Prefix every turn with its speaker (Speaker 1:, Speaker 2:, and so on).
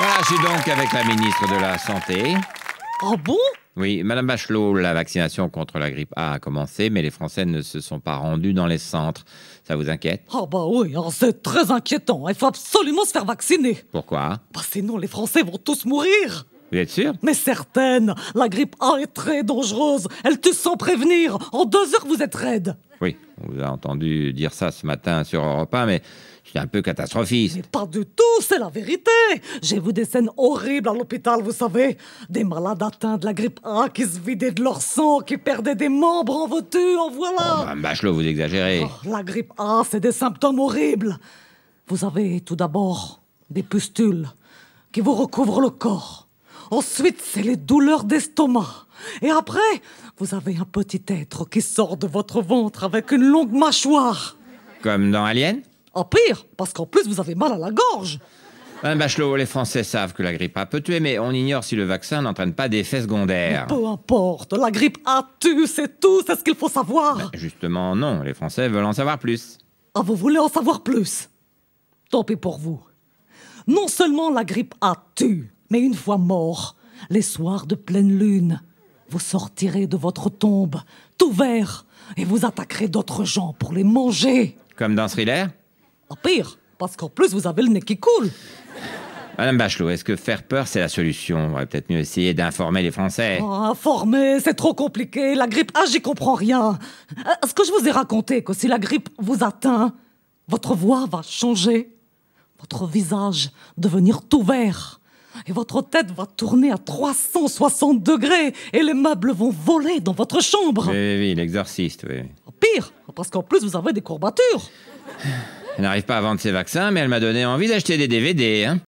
Speaker 1: Voilà, je suis donc avec la ministre de la Santé.
Speaker 2: Ah bon?
Speaker 1: Oui, Madame Bachelot, la vaccination contre la grippe A a commencé, mais les Français ne se sont pas rendus dans les centres. Ça vous inquiète?
Speaker 2: Ah bah oui, hein, c'est très inquiétant. Il faut absolument se faire vacciner.
Speaker 1: Pourquoi?
Speaker 2: Bah sinon, les Français vont tous mourir.
Speaker 1: Vous êtes sûr
Speaker 2: Mais certaines, la grippe A est très dangereuse. Elle tue sans prévenir. En deux heures, vous êtes raide.
Speaker 1: Oui, on vous a entendu dire ça ce matin sur Europe 1, mais je suis un peu catastrophiste.
Speaker 2: Mais pas du tout, c'est la vérité. J'ai vu des scènes horribles à l'hôpital, vous savez. Des malades atteints de la grippe A qui se vidaient de leur sang, qui perdaient des membres en veux-tu, en voilà.
Speaker 1: Madame Bachelot, vous exagérez.
Speaker 2: Oh, la grippe A, c'est des symptômes horribles. Vous avez tout d'abord des pustules qui vous recouvrent le corps. Ensuite, c'est les douleurs d'estomac. Et après, vous avez un petit être qui sort de votre ventre avec une longue mâchoire.
Speaker 1: Comme dans Alien?
Speaker 2: En pire, parce qu'en plus, vous avez mal à la gorge.
Speaker 1: Madame Bachelot, les Français savent que la grippe A peut tuer, mais on ignore si le vaccin n'entraîne pas d'effets secondaires.
Speaker 2: Peu importe, la grippe A tue, c'est tout, c'est ce qu'il faut savoir.
Speaker 1: Justement, non, les Français veulent en savoir plus.
Speaker 2: Ah, vous voulez en savoir plus? Tant pis pour vous. Non seulement la grippe A tue, mais une fois mort, les soirs de pleine lune, vous sortirez de votre tombe, tout vert, et vous attaquerez d'autres gens pour les manger.
Speaker 1: Comme dans Thriller?
Speaker 2: En pire, parce qu'en plus vous avez le nez qui coule.
Speaker 1: Madame Bachelot, est-ce que faire peur, c'est la solution? On va peut-être mieux essayer d'informer les Français.
Speaker 2: Oh, informer, c'est trop compliqué. La grippe A, j'y comprends rien. Euh, Est-ce que je vous ai raconté que si la grippe vous atteint, votre voix va changer, votre visage devenir tout vert, et votre tête va tourner à 360 degrés, et les meubles vont voler dans votre chambre.
Speaker 1: Oui, oui, oui, l'exorciste, oui.
Speaker 2: Pire, parce qu'en plus vous avez des courbatures.
Speaker 1: Elle n'arrive pas à vendre ses vaccins, mais elle m'a donné envie d'acheter des DVD, hein